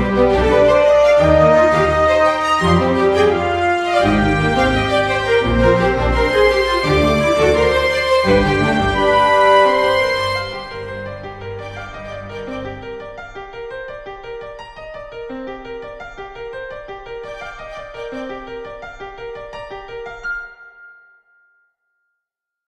Música